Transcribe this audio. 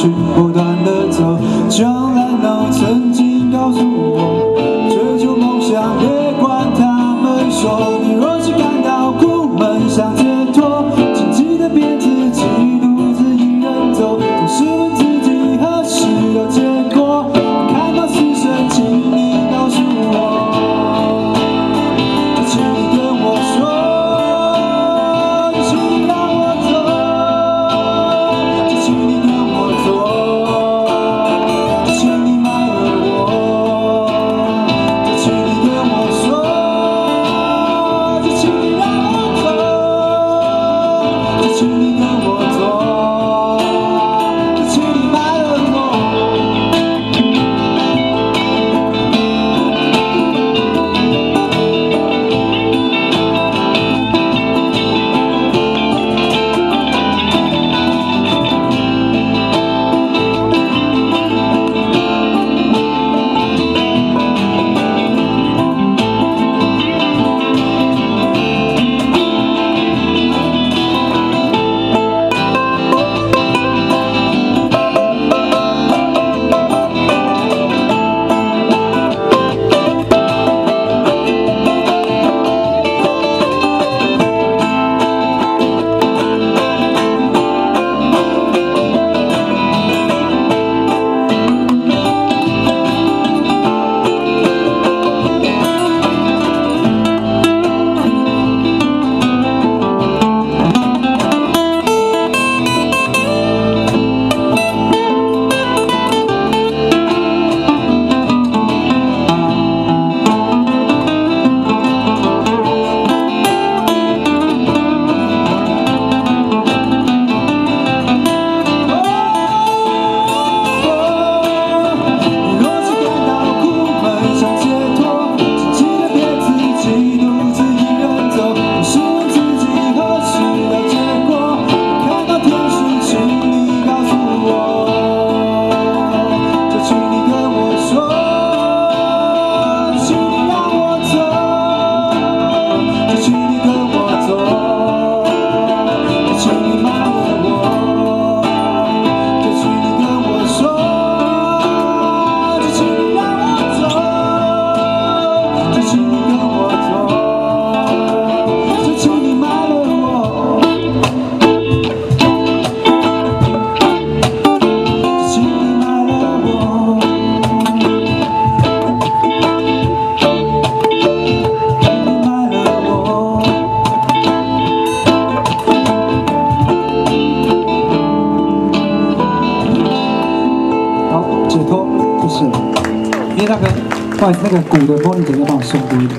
去不断的走，就。那个不好意思，那个鼓的玻璃姐要帮我送多一点。